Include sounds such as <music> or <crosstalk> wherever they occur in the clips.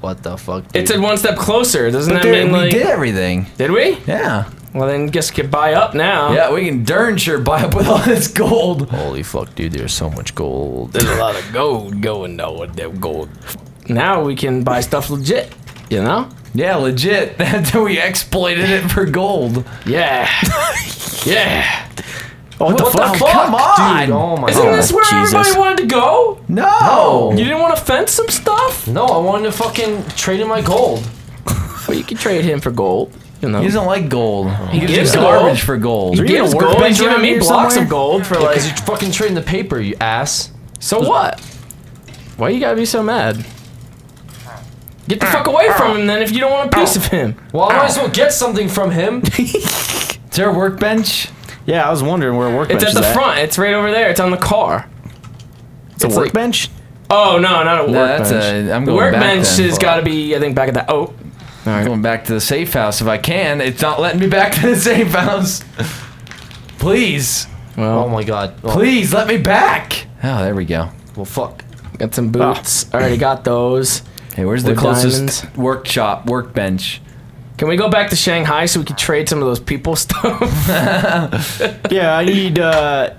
What the fuck? Dude? It said one step closer. Doesn't that Dude, mean we like? did everything. Did we? Yeah. Well, then guess we could buy up now. Yeah, we can darn sure buy up with all this gold. Holy fuck, dude! There's so much gold. There's a lot of gold going though with that gold. Now we can buy stuff legit. You know? Yeah, legit. <laughs> Until we exploited it for gold. Yeah. <laughs> yeah. Oh, what the, fuck? Come on! Dude, oh my Isn't god. this where Jesus. everybody wanted to go? No! You didn't want to fence some stuff? No, I wanted to fucking trade in my gold. Well, you can trade him for gold. You know. He doesn't like gold. He gives gives you gold. garbage for gold. He gives a gold. workbench He's giving me blocks somewhere? of gold for Because like. you're fucking trading the paper, you ass. So what? Why you gotta be so mad? Get the fuck away from him then if you don't want a piece of him. Well, I might as well get something from him. <laughs> Is there a workbench? Yeah, I was wondering where a workbench It's at is the front. It's right over there. It's on the car. It's a It's like- workbench? Oh no, not a No, uh, workbench. that's a. I'm the going back workbench then. has got to be, I think, back at that. Oh, I'm going back to the safe house if I can. It's not letting me back <laughs> to the safe house. Please, Well, Oh my god. Oh, please let me back. Oh, there we go. Well, fuck. got some boots. Ah. Already got those. Hey, where's the With closest diamonds. workshop, workbench? Can we go back to Shanghai so we can trade some of those people <laughs> stuff? <laughs> Yeah, I need uh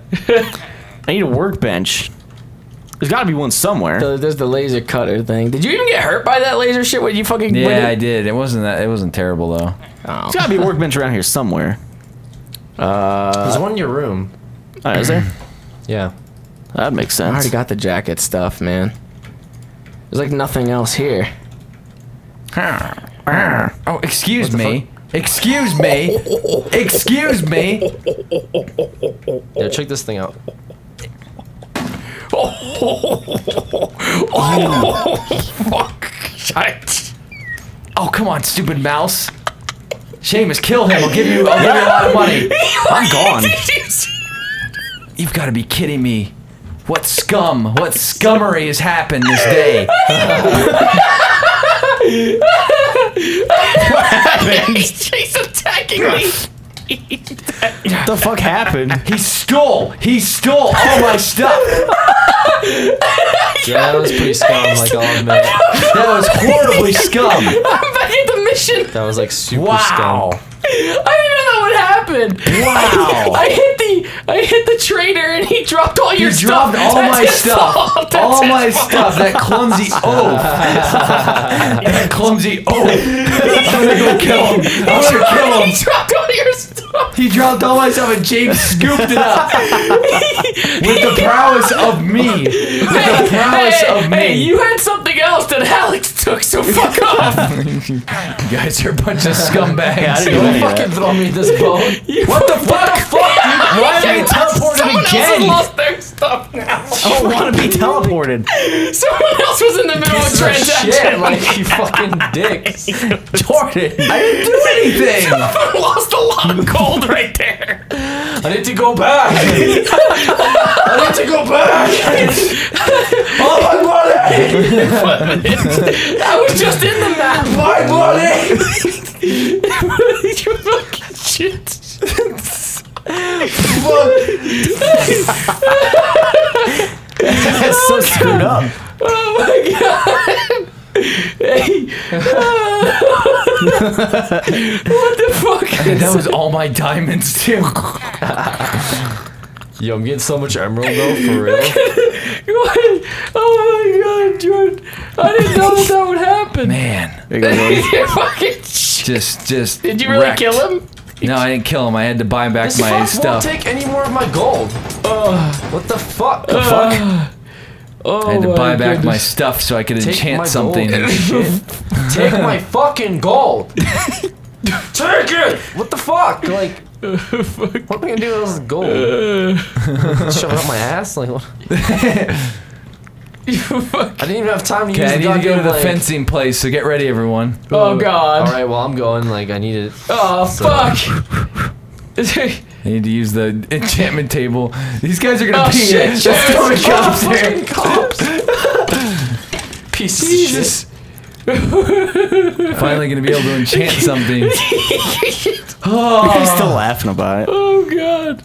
I need a workbench. There's gotta be one somewhere. So There's the laser cutter thing. Did you even get hurt by that laser shit? When you fucking when Yeah, I did. It wasn't that. It wasn't terrible though. Oh. There's gotta be a workbench around here somewhere. <laughs> There's one in your room. Oh, is there? <clears throat> Yeah. That makes sense. I already got the jacket stuff, man. There's like nothing else here. Oh, excuse me. Excuse me. Excuse me. Yeah, check this thing out. <laughs> Oh, fuck. Shite. Oh, come on, stupid mouse. Seamus, kill him. I'll give you. I'll give you a lot of <laughs> money. I'm gone. You've got to be kidding me. What scum? What scummery has happened this day? <laughs> <laughs> He's attacking me. What <laughs> the fuck happened? He stole. He stole all my stuff. Yeah, that was pretty scum, like I'll admit. That was horribly scum. <laughs> I'm back at the mission. That was like super Wow. scum. I didn't know that would happen. Wow. <laughs> I hit the I hit the trader and he dropped all your You stuff. dropped all That's my his stuff. fault. <laughs> That's All his my fault. stuff. That clumsy <laughs> oaf. that clumsy oaf. I'm gonna go kill him. I'm gonna kill He him. dropped all your stuff. He dropped all my stuff and James scooped it up. With the prowess of me. With the prowess hey, of me. hey, you had something Alex took, so fuck <laughs> off. You guys are a bunch of scumbags. Don't fucking throw me this bone. <laughs> what the fuck? What the fuck? dude? Why did I get <laughs> teleported Someone else again? lost their stuff now. I don't want to be teleported. Someone else was in the middle of a of transaction. shit, like you fucking dicks. Jordan. I didn't do anything. Someone lost a lot of gold right there. I need to go back. <laughs> I need to go back. All <laughs> oh, my money. That was just in the map. My money. you fucking shit. That's so screwed up. Oh my god. <laughs> Hey. what the fuck? And that was all my diamonds too. <laughs> Yo, I'm getting so much emerald though, for real. <laughs> What? Oh my god, Jordan. I didn't know that, that would happen. Man, There you go, <laughs> fucking just just. Did you really wrecked. kill him? No, I didn't kill him. I had to buy back This my fuck stuff. won't take any more of my gold. what the fuck? The fuck? Oh I had to oh my buy back my stuff so I could Take enchant gold something. and shit. Take my fucking gold. Take it. What the fuck? Like, what am I gonna do with this gold? <laughs> Shove it up my ass? Like, what? You fuck- I didn't even have time to Okay, use I the need to go to goddamn, the like- fencing place, so get ready, everyone. Oh god. All right, well I'm going. Like, I need it. Oh So- fuck. <laughs> I need to use the enchantment table. These guys are gonna Oh, be shit, Let's shit. throw the cops oh, Fucking here. cops. <laughs> Piece of Jesus. Finally gonna be able to enchant <laughs> something. oh, <laughs> He's still laughing about it. Oh god.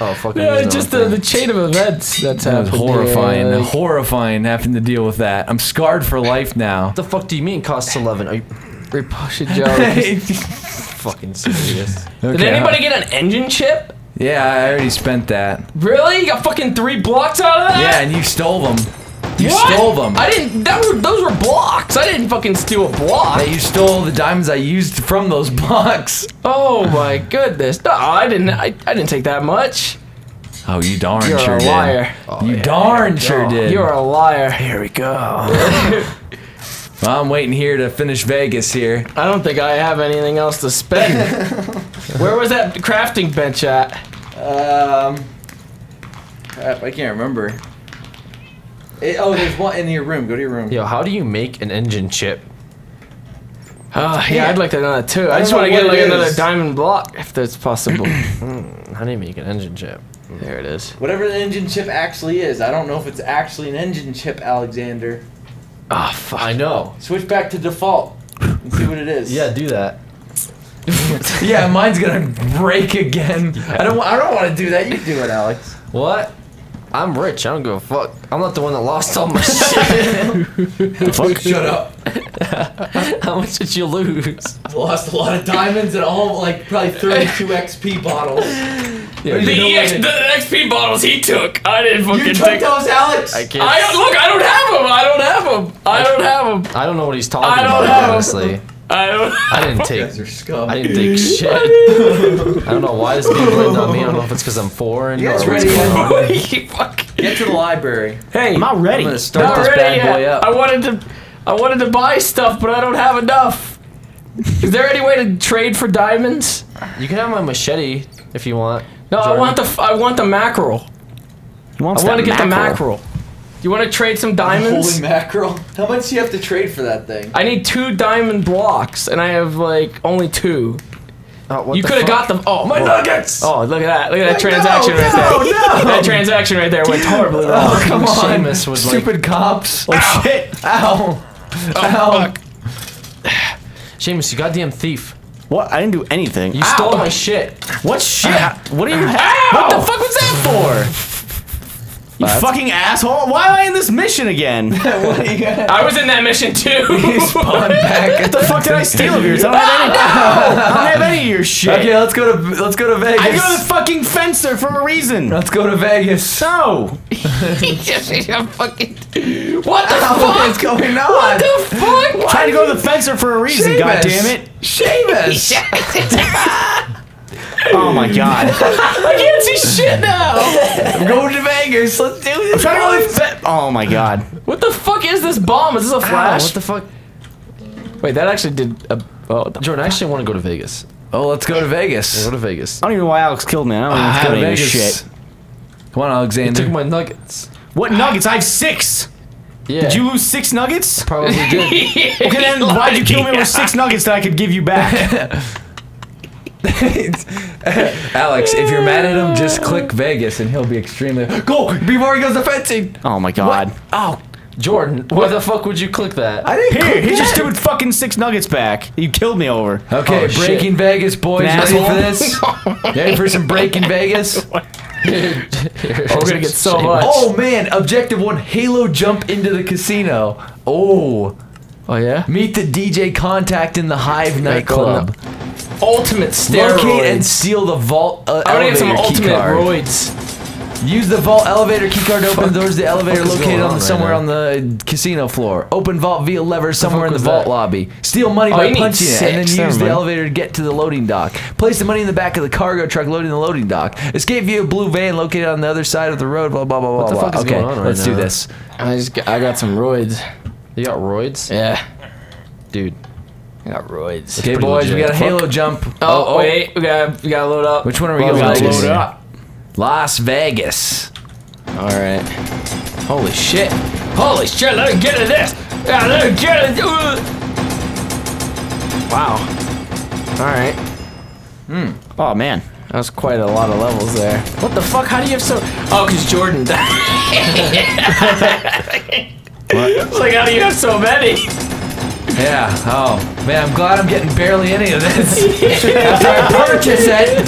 Oh fucking. Yeah, use just the, the chain of events that's That was happened. horrifying. Yeah, like- horrifying having to deal with that. I'm scarred for life now. What the fuck do you mean costs eleven? Are you Repulsion joke. <laughs> fucking serious? Did Okay, anybody get an engine chip? Yeah, I already spent that. Really? You got fucking three blocks out of that? Yeah, and you stole them. You What? stole them. I didn't. That were those were blocks. I didn't fucking steal a block. Yeah, you stole the diamonds I used from those blocks. Oh my goodness! No, I didn't. I, I didn't take that much. Oh, you darn You're sure a did. liar. you darn sure did. You're a liar. Here we go. <laughs> Well, I'm waiting here to finish Vegas here. I don't think I have anything else to spend. <laughs> Where was that crafting bench at? Um, crap, I can't remember. Oh, there's one in your room. Go to your room. Yo, how do you make an engine chip? Uh, yeah, I'd like to know that too. I, I just want to get like it another diamond block if that's possible. How do you make an engine chip? there it is. Whatever the engine chip actually is, I don't know if it's actually an engine chip, Alexander. Oh fuck. I know. Switch back to default and see what it is. Yeah, do that. <laughs> yeah, mine's gonna break again. I don't. I don't want to do that. You do it, Alex. What? I'm rich. I don't give a fuck. I'm not the one that lost all my shit. <laughs> Fuck. Shut up. <laughs> How much did you lose? Lost a lot of diamonds and all like probably 32 <laughs> XP bottles. Yeah, The The, You know EX, the XP bottles he took. I didn't fucking You took take. those, Alex. I can't. I don't look. I don't have them. I don't have them. I don't have them. I don't know what he's talking I don't about. have- Honestly, I don't. I didn't <laughs> take. guys are scum. I didn't take <laughs> shit. I don't know why this is being blamed on me. I don't know if it's because I'm foreign You or guys what's ready going on. <laughs> Fuck. Get to the library. Hey, I'm not ready. I'm gonna start not this ready bad boy up. I wanted to. I wanted to buy stuff, but I don't have enough. Is there any way to trade for diamonds? You can have my machete if you want. No, I want the. I want the mackerel. I want to that get the mackerel. You want to trade some diamonds? Holy mackerel. How much do you have to trade for that thing? I need two diamond blocks, and I have like only two. Oh, what you could have got them. Oh, My nuggets! Oh, look at that! Look at that Like, transaction no, right no, there. no. <laughs> That <laughs> transaction right there went horribly oh, wrong. Oh, come on. Seamus was like- Stupid cops. <laughs> Oh shit! Ow. Oh, Ow. Fuck. <sighs> Seamus, you goddamn thief. What? I didn't do anything. You stole my shit. what shit? what do you have? Ow! What the fuck was that for? You fucking asshole! Why am I in this mission again? <laughs> what what are you gonna I was in that mission too. <laughs> spawn back? the fuck did I steal of yours? I don't have any. <laughs> I don't have any of your shit. Okay, let's go to let's go to Vegas. I go to the fucking fencer for a reason. let's go to Vegas. No. fucking. What the What's fuck? going on? What the fuck? Trying to go to the fencer for a reason. Seamus. God damn it! Seamus. Oh my god. I can't see shit now. I'm going to Vegas. Let's do this. Trying to go to the fe- Oh my god. What the fuck is this bomb? Is this a Ow, flash? what the fuck? Wait, that actually did. A, oh, Jordan, I actually want to go to Vegas. Oh, let's go to Vegas. Go to Vegas. I don't even know why Alex killed me. I don't even Ah, kill any of Vegas. shit. Come on, Alexander. Took Alexander. my nuggets. What nuggets? I have six. Yeah. Did you lose six nuggets? Probably did. <laughs> Okay, then why'd you kill me with six <laughs> nuggets that I could give you back? <laughs> <laughs> Alex, if you're mad at him, just click Vegas and he'll be extremely. Go before he goes to fencing. Oh my god. Oh, Jordan, why the fuck would you click that? I didn't. Here, click here's your that. stupid fucking six nuggets back. You killed me over. Okay, Oh, shit. breaking Vegas, boys. An Ready for this? <laughs> Ready for some breaking Vegas? <laughs> Oh, we're gonna get so much. Oh man, objective one: Halo jump into the casino. Oh, Oh yeah. meet the DJ contact in the Hive nightclub. Ultimate steroids. Locate and steal the vault uh, I want to get some ultimate keycard. roids. Use the vault elevator keycard to open doors of the elevator fuck located on on the, right somewhere now? on the casino floor. Open vault via lever somewhere in the vault that? lobby. Steal money Oh, by punching it, and then use never the mind. elevator to get to the loading dock. Place the money in the back of the cargo truck loading the loading dock. Escape via blue van located on the other side of the road. Blah blah blah blah. What the blah. fuck is okay, going on right let's do this. I just got, I got some roids. You got roids? Yeah. Dude. I got roids. Okay, pretty boys, we got a Halo jump. Oh, wait, we got we gotta load up. Which one are we Well, going gotta to? load up. Las Vegas. All right. Holy shit. Holy shit. Let me get into this. Yeah, let me get it. Wow. All right. Hmm. Oh man. That was quite a lot of levels there. What the fuck? How do you have so? Oh, cause Jordan <laughs> died. It's like, how do you have so many? Yeah. Oh man, I'm glad I'm getting barely any of this <laughs> after I purchase it.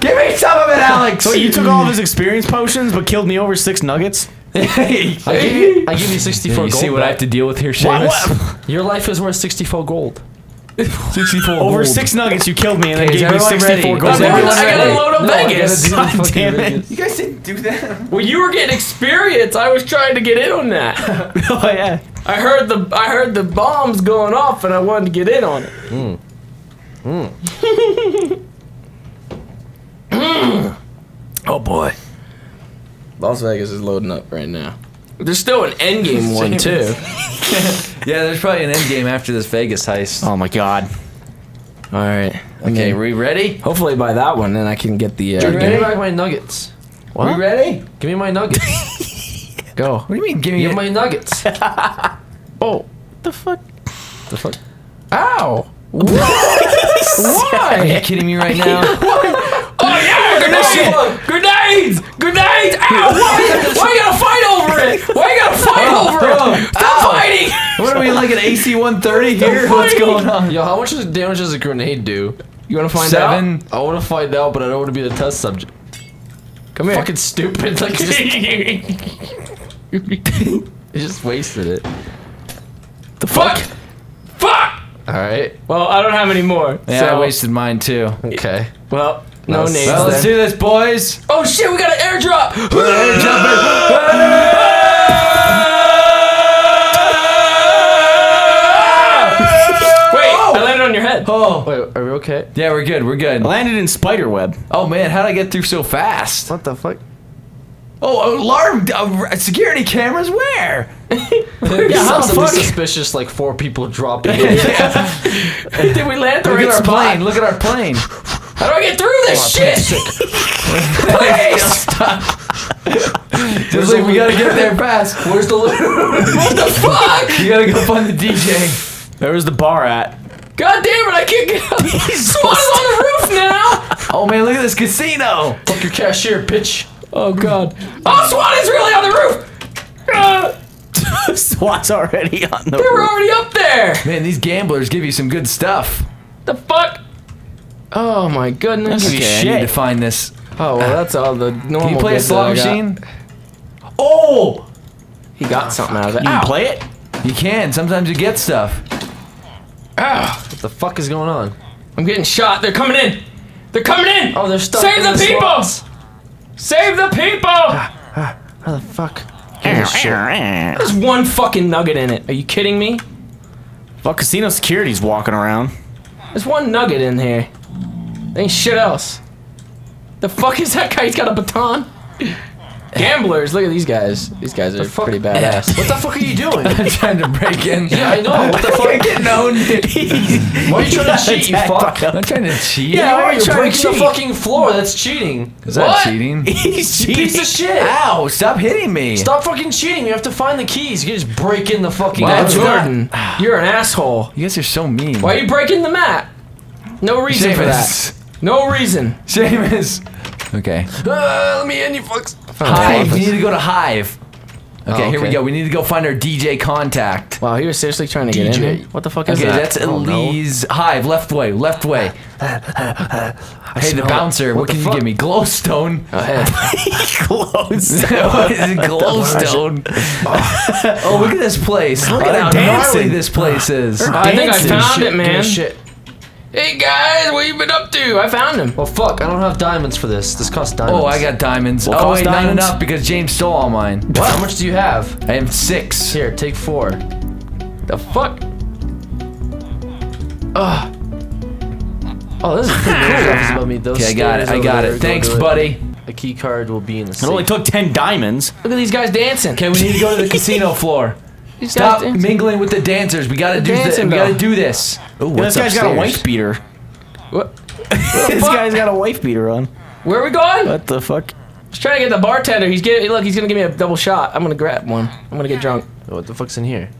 Give me some of it, Alex. So you took all of his experience potions, but killed me over six nuggets. <laughs> hey, I give you, I give you 64 you gold. see what I have to deal with here, Seamus? What? <laughs> Your life is worth 64 gold. 64 Over six nuggets, you killed me, and then Okay, is gave me sixty-four ready? gold. I'm going- gotta load up No, Vegas. God fucking damn it. Vegas. You guys didn't do that. Well, you were getting experience. I was trying to get in on that. oh yeah. I heard the I heard the bombs going off, and I wanted to get in on it. oh boy, Las Vegas is loading up right now. There's still an endgame <laughs> one too. <laughs> Yeah, there's probably an end game after this Vegas heist. Oh my god. All right. Okay, we ready? Hopefully by that one, then I can get the. Uh, Give me ready? back my nuggets. We ready? Give me my nuggets. <laughs> go. What do you mean? Give me Give it? my nuggets. <laughs> Oh, The fuck? the fuck? ow! What are you kidding me right now? <laughs> Oh yeah, grenades! Grenades! Grenades! Ow! <laughs> Why? Why you gotta fight over it? Why you gotta fight oh, over it? Oh. Stop oh. fighting! what are we like an AC 130 here? What's going on? Yo, how much damage does a grenade do? You wanna find out? Seven. I want to find out, but I don't want to be the test subject. Come here. Fucking stupid. Like, just, <laughs> you just wasted it. the fuck? Fuck! All right. Well, I don't have any more. Yeah, so, I wasted mine too. Okay. Well, no Well, names. Well, let's do this, boys. Oh shit, we got an airdrop! <laughs> <laughs> Wait, I oh! landed on your head. Oh, Wait, are we okay? yeah, we're good. We're good. I landed in spiderweb. Oh man, how would I get through so fast? What the fuck? Oh, alarm! Uh, security cameras where? <laughs> <laughs> Yeah, how the fuck? suspicious. Like four people dropping. <laughs> in. Did we land at the Look right at our spot? plane. Look at our plane. How do I get through this shit? Please! Just like we gotta get there fast. Where's the loot? What the fuck? You gotta go find the DJ. There was the bar at. God damn it, I can't get up. SWAT is on the roof now! Oh man, look at this casino. Fuck your cashier, bitch. Oh god. Oh, SWAT is really on the roof! Uh, <laughs> SWAT's already on the they were roof. already up there! Man, these gamblers give you some good stuff. The fuck? Oh my goodness. Okay. Okay, I need to find this. Oh, well, that's all the normal Can you play a slot machine? Oh, He got something out of it. You Ow. can play it? you can. Sometimes you get stuff. Ow. What the fuck is going on? I'm getting shot. They're coming in. They're coming in. Oh, they're stuck Save in the, the people. slots. Save the people. How the fuck? There's one fucking nugget in it. Are you kidding me? Well, casino security's walking around. There's one nugget in here. There ain't shit else. The fuck is that guy? He's got a baton. Gamblers, look at these guys. These guys are fuck? pretty badass. What the fuck are you doing? <laughs> I'm trying to break in. yeah, I know. What the <laughs> fuck? Get known. <laughs> Why are you trying to cheat, you fuck? I'm trying to cheat. Yeah, why are you You're trying to breaking the fucking floor. That's cheating. Is that What? cheating? He's You piece of shit. Ow! Stop hitting me. Stop fucking cheating. You have to find the keys. You can just break in the fucking. Wow, Now, That's Jordan, you're an asshole. You guys are so mean. Why are you breaking the mat? No reason for that. No reason. Seamus. Okay. Uh, let me in, you fucks. Hive. We need to go to Hive. Okay, Oh, here we go. We need to go find our DJ contact. Wow, he was seriously trying to get in DJ. here. What the fuck is Okay, that? Okay, that's I don't know. Elise. Hive, left way, left way. <laughs> hey, the bouncer. What, What the can you give me? Glowstone. Oh, hey. close. what is? <laughs> Glowstone. <laughs> oh, look at this place. Look at how dancing. gnarly this place is. I think I Dancing. found Shit, it, man. good Shit. Hey guys, what you been up to? I found him. Well, fuck. I don't have diamonds for this. This costs diamonds. Oh, I got diamonds. What oh, cost wait, not enough because James stole all mine. How much do you have? I have six. Here, take four. The fuck? Ugh. Oh, this is pretty <laughs> cool. Stuff about me. Those Okay, I got it. I got it. Thanks, to it. buddy. A key card will be in the It only took 10 diamonds. Look at these guys dancing. Okay, we need to go to the <laughs> casino floor. These Stop mingling with the dancers. We gotta do this. We gotta do this. Ooh, Yeah, this guy's got a wife beater. What? <laughs> this guy's got a wife beater on. Where are we going? What the fuck? He's trying to get the bartender. He's getting. Look, he's gonna give me a double shot. I'm gonna grab one. I'm gonna get drunk. Oh, what the fuck's in here?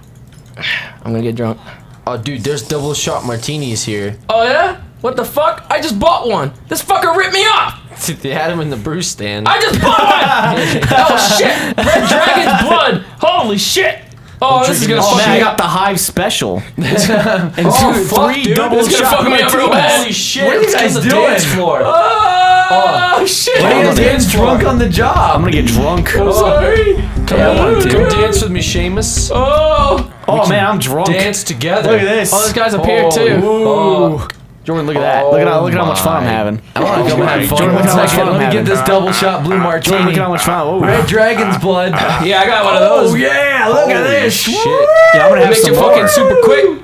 I'm gonna get drunk. Oh, dude, there's double shot martinis here. Oh yeah? What the fuck? I just bought one. This fucker ripped me off. <laughs> they had them in the brew stand. I just bought one. <laughs> oh shit! Red dragon's blood. Holy shit! Oh, this is gonna fuck me I up. got the hive special. <laughs> and <laughs> Oh, two, fuck, three dude, double this is gonna shot fuck me up real bad. Holy shit! What are you guys on doing? dance floor. Ah! Oh shit! Why are you dance drunk on the job? I'm gonna get drunk. I'm sorry. Come, Yeah, want come dance with me, Seamus. Oh, Oh man, I'm drunk. Dance together. Look at this. oh, this guy's up here Oh, too. Ooh. Jordan, look at that. Look at how look at how much fun I'm oh having. I want to go have fun. Jordan, One look how much fun I'm Let me get this double shot blue Jordan, martini. look at how much fun. Ooh. Red dragon's blood. <laughs> Yeah, I got one of those. Oh yeah! Look at this. Shit. Yeah, I'm gonna have Makes some it more. fucking super quick.